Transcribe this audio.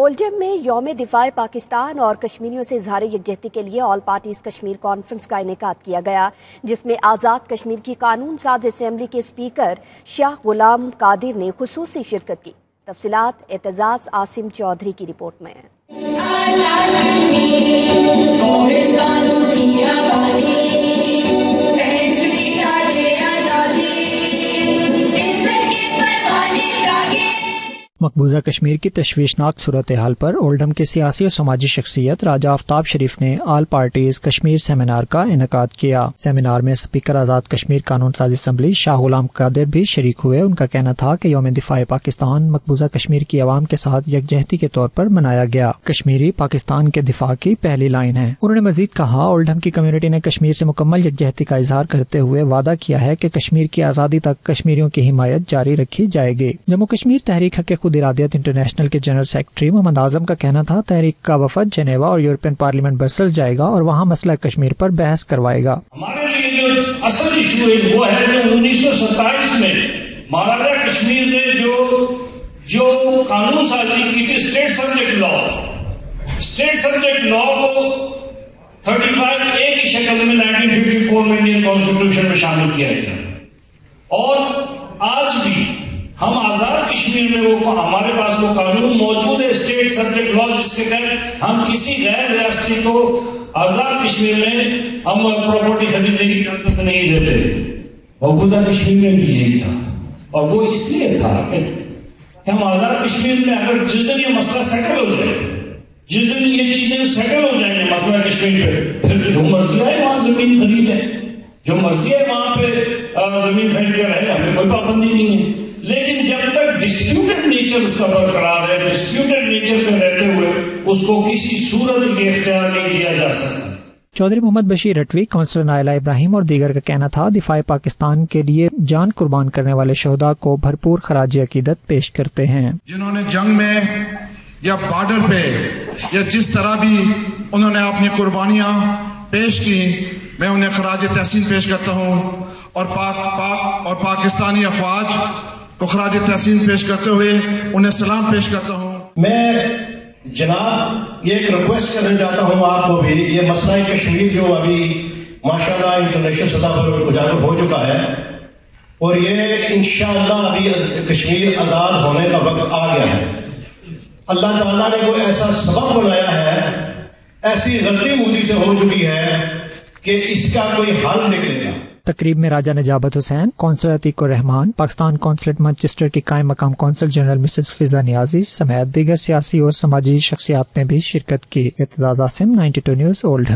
اولڈم میں یوم دفاع پاکستان اور کشمیریوں سے اظہار یکجہتی کے لیے آل پارٹیز کشمیر کانفرنس کا انعقاد کیا گیا، جس میں آزاد کشمیر کی قانون ساز اسمبلی کے اسپیکر شاہ غلام قادر نے خصوصی شرکت کی۔ تفصیلات اعتزاز آسم چودھری کی رپورٹ میں مقبوضہ کشمیر کی تشویشناک صورتحال پر اولڈم کے سیاسی اور سماجی شخصیت راجہ آفتاب شریف نے آل پارٹیز کشمیر سیمینار کا انعقاد کیا۔ سیمینار میں اسپیکر آزاد کشمیر قانون سازی اسمبلی شاہ غلام قادر بھی شریک ہوئے۔ ان کا کہنا تھا کہ یوم دفاع پاکستان مقبوضہ کشمیر کی عوام کے ساتھ یکجہتی کے طور پر منایا گیا۔ کشمیری پاکستان کے دفاع کی پہلی لائن ہے۔ انہوں نے مزید کہا اولڈم کی کمیونٹی نے کشمیر سے مکمل یکجہتی کا اظہار کرتے ہوئے وعدہ کیا ہے کہ کشمیر کی آزادی تک کشمیریوں کی حمایت جاری رکھی جائے گی۔ جموں کشمیر تحریک حق خود ارادیت انٹرنیشنل کے جنرل سیکرٹری محمد اعظم کا کہنا تھا، تحریک کا وفد جنیوا اور یورپین پارلیمنٹ برسل جائے گا اور وہاں مسئلہ کشمیر پر بحث کروائے گا۔ ہمارے لیے جو اصل ایشو ہے، وہ ہے جو انیس سو ستائیس میں مہاراجا کشمیر نے جو جو قانون سازی کی تھی state subject law state subject law کو تھرٹی فائیو اے کی شکل میں نائنٹین ففٹی فور میں انڈین کانسٹیٹیوشن میں شامل کیا گیا۔ اور آج بھی آزاد کشمیر میں وہ ہمارے پاس وہ قانون موجود ہے اسٹیٹ سبجیکٹ لا جس کے تحت ہم کسی غیر ریاستی کو آزاد کشمیر میں ہم پراپرٹی خریدنے کی اجازت نہیں دیتے۔ موجودہ کشمیر میں بھی یہی تھا۔ اور وہ اس لیے تھا کہ ہم آزاد کشمیر میں اگر جس دن یہ مسئلہ سیٹل ہو جائے، جس دن یہ چیزیں سیٹل ہو جائیں گے مسئلہ کشمیر پہ، پھر جو مرضی آئے وہاں زمین خرید ہے جو مرضی ہے وہاں پہ زمین خرید کر رہے، ہمیں کوئی پابندی نہیں ہے۔ ڈسپیوٹڈ نیچر اس کا برقرار ہے ڈسپیوٹڈ نیچر پہ رہتے ہوئے اس کو کسی صورت کے اختیار نہیں دیا جا سکتا۔ چودھری محمد بشیر رٹوی کونسلر نائلہ ابراہیم اور دیگر کا کہنا تھا دفاع پاکستان کے لیے جان قربان کرنے والے شہدا کو بھرپور خراج عقیدت پیش کرتے ہیں۔ جنہوں نے جنگ میں یا بارڈر پہ یا جس طرح بھی انہوں نے اپنی قربانیاں پیش کی میں انہیں خراج تحسین پیش کرتا ہوں۔ اور پاک پاک اور پاکستانی افواج کو خراج تحسین پیش کرتے ہوئے انہیں سلام پیش کرتا ہوں۔ میں جناب یہ ایک ریکویسٹ کرنا چاہتا ہوں آپ کو بھی، یہ مسئلہ کشمیر جو ابھی ماشاءاللہ انٹرنیشنل سطح پر اجاگر ہو چکا ہے اور یہ انشاءاللہ ابھی کشمیر آزاد ہونے کا وقت آ گیا ہے۔ اللہ تعالیٰ نے کوئی ایسا سبق بنایا ہے، ایسی غلطی مودی سے ہو چکی ہے کہ اس کا کوئی حل نکلے گا۔ تقریب میں Raja Najabat Hussain council Atiq ur Rehman Pakistan consulate Manchester کی قائم مقام کونسل جنرل مسز فضا نیازی سمیت دیگر سیاسی اور سماجی شخصیات نے بھی شرکت کی۔ اعتداد نیوز اولڈ